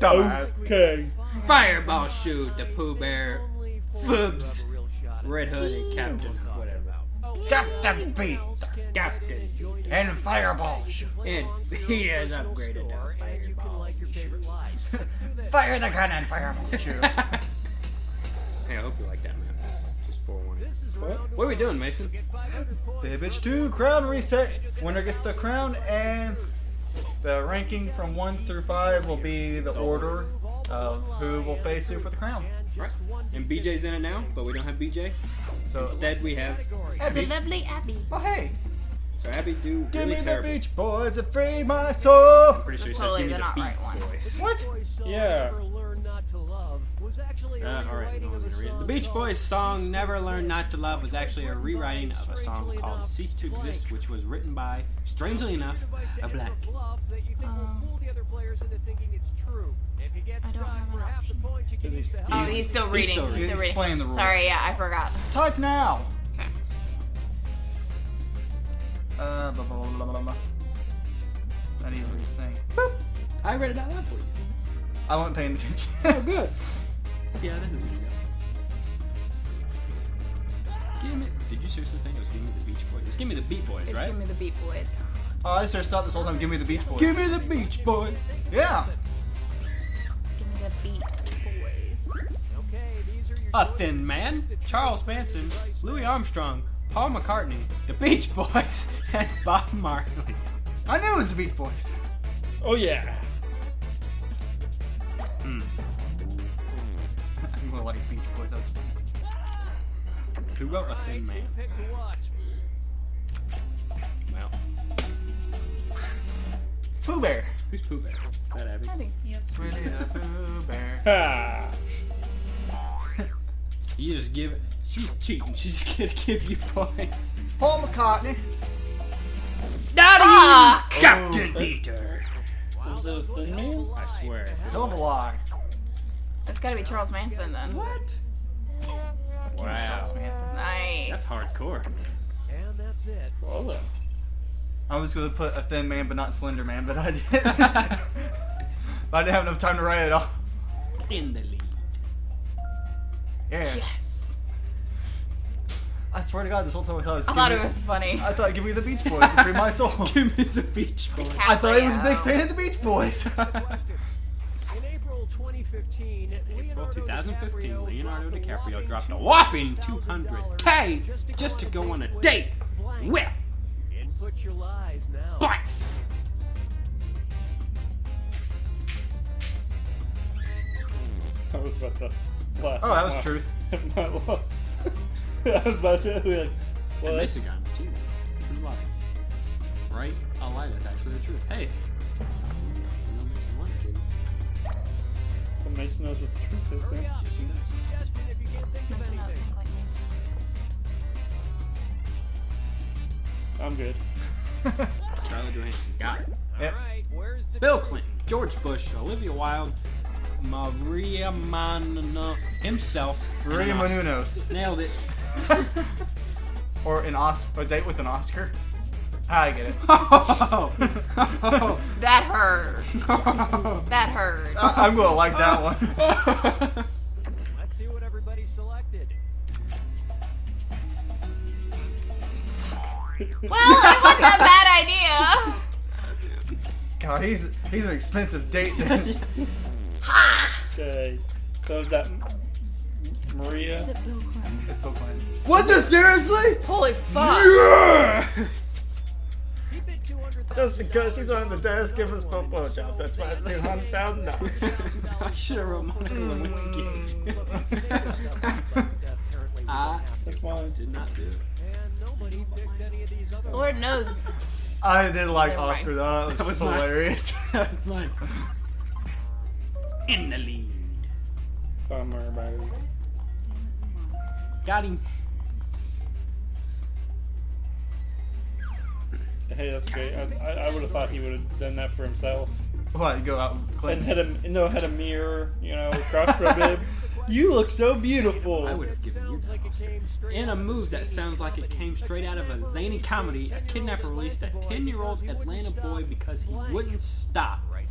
Dumbass. Okay. Fireball shoot the Pooh Bear, Fubs, Red Hood, and Captain, whatever. Captain Beat Captain. and Fireball. Shoot. And he has upgraded now. Fireball. Fire the gun and Fireball. Shoot. Hey, I hope you like that, man. Just forewarning. What? What are we doing, Mason? Fibbage 2 crown reset. Winner gets the crown, and the ranking from 1 through 5 will be the order of who will face who for the crown. Right. And BJ's in it now, but we don't have BJ. So, Instead, we have The Abby. lovely Abby. Oh hey, So Abby do give really me terrible. the Beach Boys and free my soul. Pretty sure he That's says totally give me the the not Beat right one. Boys. What? Yeah. Uh, all right, no one's gonna read it. The Beach Boys song "Never Learn Not to Love" was actually a rewriting of a song called "Cease to Exist," which was written by, strangely enough, a black. I don't have an option. He's- Oh, he's still reading. still He's reading. still reading. Explain the rules. Sorry, yeah, I forgot. Type now. Okay. Uh, blah, blah, blah, blah, blah. I need to read the thing. I read it out loud for you. I wasn't paying attention. Oh, good. Yeah, that's where you go. Give me. Did you seriously think it was "Give Me the Beach Boys"? It's "Give Me the Beat Boys," It's right? give me the Beat Boys. oh, I just thought this whole time. Give me the Beach Boys. Give me the Beach Boys. Yeah. Give me the Beat Boys. Okay, these are your A Thin Man, Charles Manson, Louis Armstrong, Paul McCartney, the Beach Boys, and Bob Marley. I knew it was the Beach Boys. Oh yeah. Hmm. I'm gonna like Beach Boys. That was. Who wrote A Thin Man? Well, Pooh Bear. who's Pooh Bear? Is that Abby? Abby. Winnie the Pooh Bear. Ha. You just give it. She's cheating. She's gonna give you points. Paul McCartney. Not Fuck! Captain Oh. Peter. Was it a thin man? I swear. Double lie. It's gotta be Charles Manson then. What? Wow. Charles Manson. Nice. That's hardcore. And that's it well then. I was gonna put a thin man, but not slender man, but I did. but I didn't have enough time to write it all. In the lead. Yeah. Yes. I swear to God, this whole time I thought it was. I thought Me- it was funny. I thought, give me the Beach Boys and free my soul. Give me the Beach Boys. I thought he was a big fan of the Beach Boys. In April 2015, April Leonardo 2015, Leonardo dropped a DiCaprio dropped a whopping whopping 200k just to go on a date with Input your lies now. Black. I was about to laugh. oh, that was truth. Not laugh. I was about to be like, well, And that's this again, too. True lies. Right? A lie that's actually the truth. Hey. You know, Mason White, kid. what Mason knows what the truth is. Hurry Then. up. Easy suggestion if you can't think of Make it not anything. think like Mason. I'm good. Scarlett Johansson. Got it. Yep. All right, where's the Bill Clinton, George Bush, Olivia Wilde, Maria Menounos himself. and Maria an Menounos. Nailed it. or an Oscar, a date with an Oscar. Ah, I get it. Oh. That hurts. that hurts. I- I'm gonna like that one. Let's see what everybody selected. Well, it wasn't a bad idea. God, he's he's an expensive date. Then. Ha! Okay. So is that M- Maria? Is it Bill Clinton? Was it seriously? Holy fuck. Keep it 200,000 Just because she's on the desk give us both blowjobs, that's why it's two hundred thousand dollars. I should have wrote Monica Lewinsky. Apparently, we I don't have That's did not do it. to. And nobody picked any of these other Lord knows. I did like Never mind. Oscar though. That was, That was hilarious. that was mine. In the lead. Bummer about it. Got him. Hey, that's great. I, I, I would have thought he would have done that for himself. what? You go out and And Clinton? had a no had a mirror, you know, across from him. You look so beautiful. I would have given you like that. it In a move that sounds like it came straight out of a zany comedy, a kidnapper released a 10 year old Atlanta boy because he wouldn't stop. Write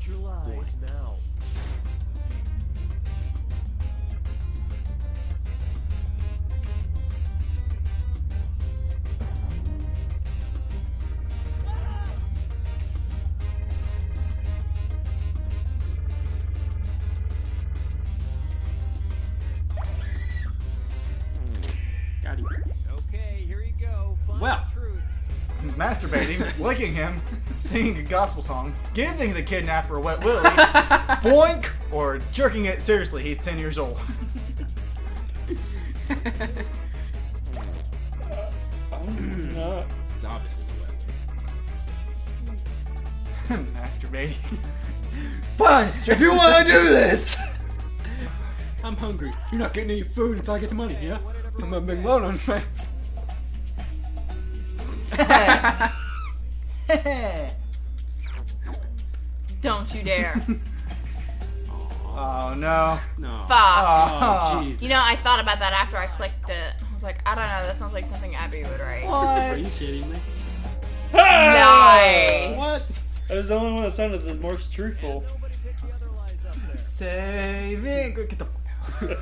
masturbating, licking him, singing a gospel song, giving the kidnapper a wet willy, boink, or jerking it seriously. He's 10 years old. I'm not. It's obviously masturbating. But if you want to do this, I'm hungry. You're not getting any food until I get the money, yeah? I'm a big loan on my. Don't you dare. oh no. No. Fuck. Oh, Oh, jeez. You know, I thought about that after I clicked it. I was like, I don't know, that sounds like something Abby would write. Are you What? kidding me? Nice. What? That was the only one that sounded the most truthful. Saving. Get the.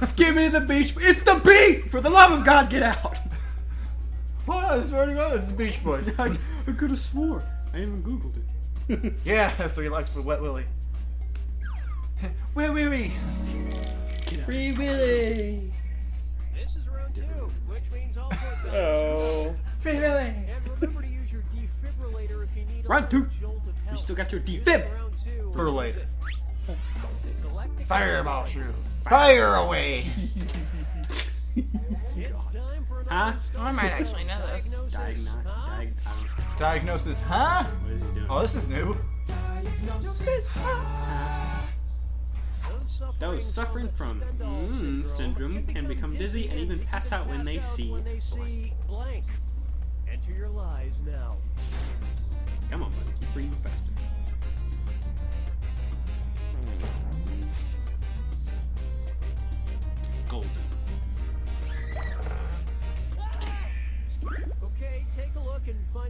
Give me the beach. It's the beat! For the love of God, get out! What? I swear to God, this is Beach Boys. I, I could have swore. I even Googled it. yeah, three likes for Wet Willy. Wee wee wee. Wee Willy. This is round two, which means all put down. Oh. Wee Willy. And remember to use your defibrillator if you need a Round two. jolt of You still got your defib. For later. Oh, Fireball shoot. Fire away. It's Huh? another I might actually know this. diagnosis. Diagno- Huh? diag- I don't Diagnosis, huh? What is he doing? Oh, this is new. Those suffering from mm, syndrome can become dizzy and even pass out when they see blank. Enter your lies now. Come on, buddy. Keep reading faster.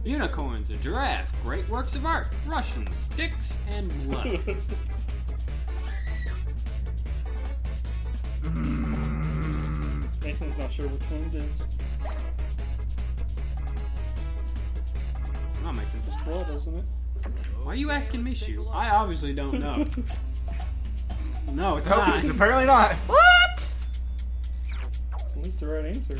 Unicorns, a giraffe, great works of art, Russians, dicks, and blood. Mason's not sure which one it is. Come on, Mason. Blood, isn't it? Why are you asking me, Shu? I obviously don't know. no, it's Nope, not. it's apparently not. What? At least the right answer.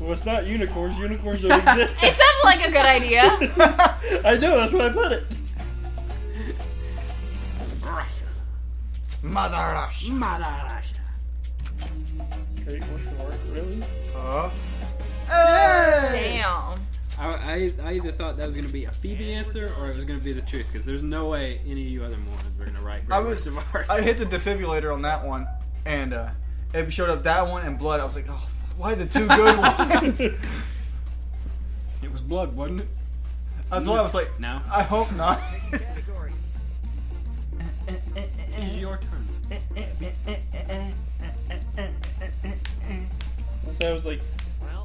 Well, it's not unicorns. Unicorns don't exist. It sounds like a good idea. I know, that's why I put it. Russia. Mother Russia. Mother Russia. Great works of art, really? Uh. Hey! Damn. I, I, I either thought that was gonna be a Phoebe answer or it was gonna be the truth because there's no way any of you other morons were gonna write great I works was. of art. I hit the defibrillator on that one, and uh, it showed up that one and blood. I was like, oh, why the two good ones? It was blood, wasn't it? That's why I was like, No. I hope not. It's your turn. So I was like,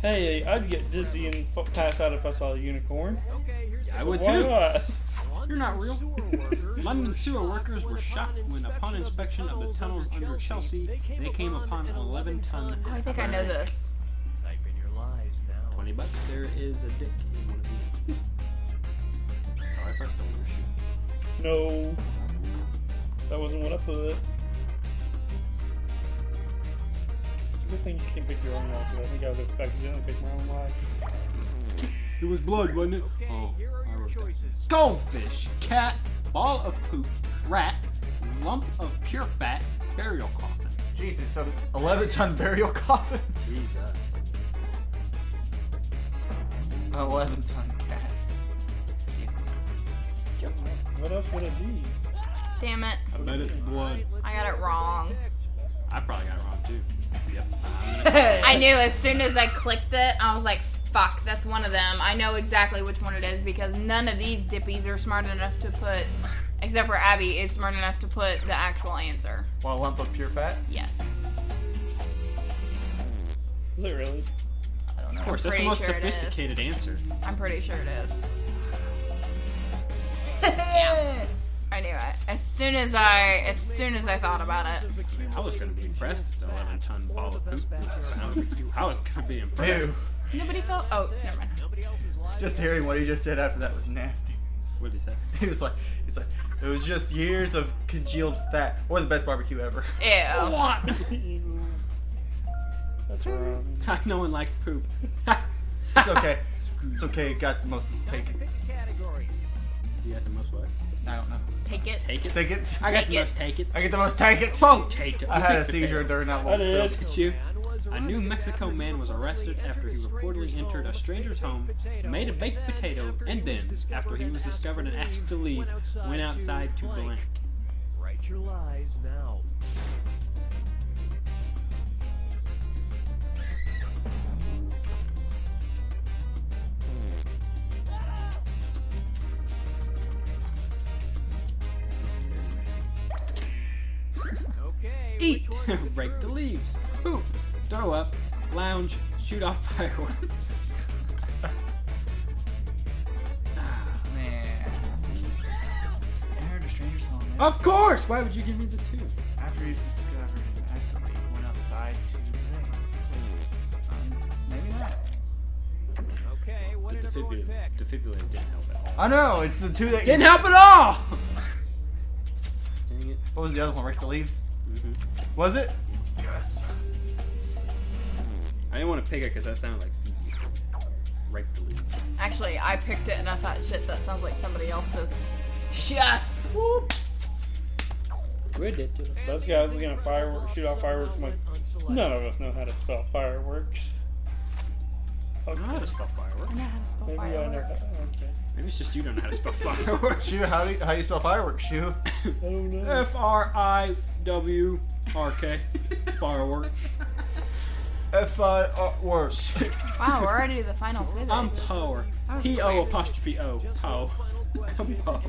hey, I'd get dizzy and f- pass out if I saw a unicorn. okay, here's I the would Why too. not? You're not real. London sewer workers were shocked when, upon inspection of the tunnels under Chelsea, they came upon an 11 ton. Oh, I think I know this. Type in your lies now. 20 bucks. There is a dick in one of these. Sorry if I stole your shoe. No. That wasn't what I put. Good thing you can't pick your own lie, 'cause I think I would have accidentally picked my own lie. It was blood, wasn't it? Okay, oh, here are I your wrote that. choices. Goldfish, cat, ball of poop, rat, lump of pure fat, burial coffin. Jesus, so 11 ton burial coffin? Jesus. An 11 ton cat. Jesus. What else would it be? Damn it. I bet it's blood. I got it wrong. I probably got it wrong too. Yep. I knew as soon as I clicked it, I was like, fuck, that's one of them. I know exactly which one it is because none of these dippies are smart enough to put, except for Abby, is smart enough to put the actual answer. Well, lump of pure fat? Yes. Is it really? I don't know. Of course, that's the most sure sophisticated answer. I'm pretty sure it is. Yeah. I knew it. As soon as I, as soon as I thought about it. I was gonna be impressed if the 11 ton ball of poop was found. I was gonna be impressed. Ew. Nobody felt. Oh, never mind. Nobody else's lies. Just hearing what he just said after that was nasty. What did he say? He was like, he's like, it was just years of congealed fat, or the best barbecue ever. Ew. What? That's wrong. no one liked poop. It's okay. It's okay. Got the most tickets. Category. You got the most what? I don't know. Take it. Take it. Tickets. I got the most take it. I get the most tickets. Oh, take it. I had a seizure during that I little did. spill. Look at you. A New Mexico man was arrested after he reportedly entered a stranger's home, made a baked potato, and then, after he was discovered and asked to leave, went outside to blank. Write your lies now. Eat, which one's the rake the leaves, poop, throw up, lounge, shoot off fireworks. Man. Entered a stranger's home. man. of course! Why would you give me the two? After he's discovered and accidentally went outside to play. Um, maybe not. Okay, what The did everyone defibrillator, pick? defibrillator didn't help at all. I know. It's the two that Didn't help at all! Dang it. What was the other one? Rake the leaves. Hmm Was it? Yes. I didn't want to pick it because that sounded like Phoebe's. Rake the leaves. Actually, I picked it and I thought, shit, that sounds like somebody else's. Yes. Ridiculous. Those guys looking at fireworks, shoot off fireworks. I'm like, none of us know how to spell fireworks. I know how to spell fireworks. I know how to spell Maybe I know. fireworks. Okay. Maybe it's just you don't know how to spell fireworks. Shoe. How do you, how do you spell fireworks? Shoe. I don't. F R I W R K. Firework. F I R works. Wow, we're already to the final pivot. I'm power. That P O apostrophe O. Po. I'm po.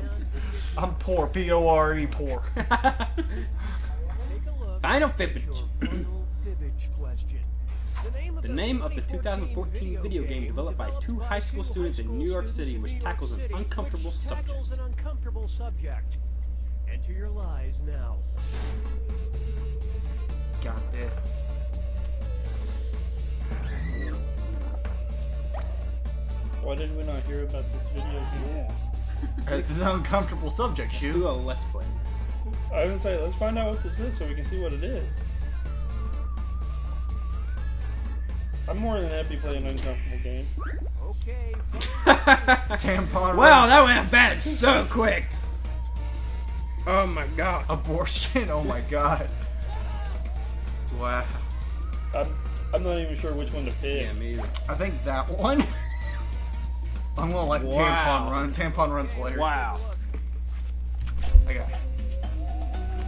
I'm poor. P O R E poor. Take a look. Final at fibbage. final fibbage question. The name of The the, name of the 2014 video game developed by two high school students in New York City, which tackles an uncomfortable subject. tackles an uncomfortable subject. Enter your lies now. Got this. Why did we not hear about this video game? It's an uncomfortable subject. Let's do a let's play. I would say let's find out what this is so we can see what it is. I'm more than happy playing uncomfortable games. Okay. Tampon. wow, that went bad so quick. Oh my god. Abortion. Oh my god. Wow. I'm, I'm not even sure which one to pick. Yeah, me either. I think that one. I'm gonna let Wow. tampon run. Tampon runs hilarious. Wow. Okay.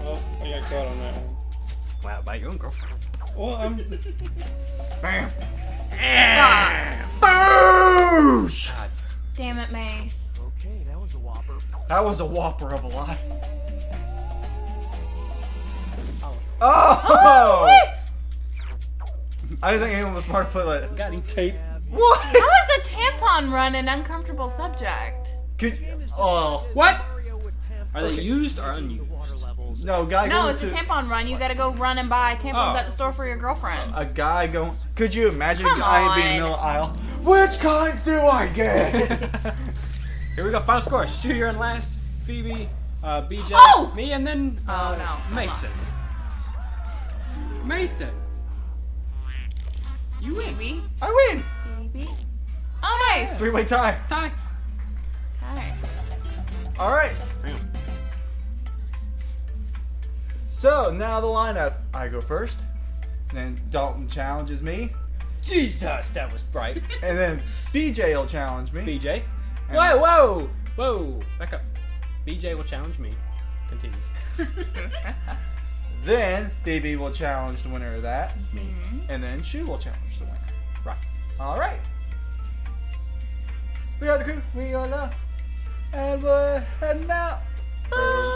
Well, oh, I got caught on that one. Wow, by your own girlfriend. Well, I'm. Bam. Boosh! God. Damn it, Mace. Okay, that was a whopper. That was a whopper of a lie. Oh! oh. oh I didn't think anyone was smart to put like. Got him. Tape. What? How is a tampon run an uncomfortable subject? Could oh What? Mario with. Are they Okay. used or unused? Water levels. no guy No, going it's a tampon run. You gotta go run and buy tampons Oh. at the store for your girlfriend. a guy going. Could you imagine Come a guy being in the on. middle aisle? Which kinds do I get? Here we go. Final score. Shooter you're in last. Phoebe, uh, BJ, Oh! me, and then uh, Oh, no. Mason. Mason. You win. Baby, I win. baby. Oh, nice. Three way tie. Tie. Hi. All right. So now the lineup. I go first. Then Dalton challenges me, Jesus, that was bright. and then BJ will challenge me. BJ. And- Whoa, whoa, whoa. Back up. BJ will challenge me. Continue. Then Phoebe will challenge the winner of that, Me. and then Shu will challenge the winner. Right. All right. We are the crew. We are love, and we're heading out.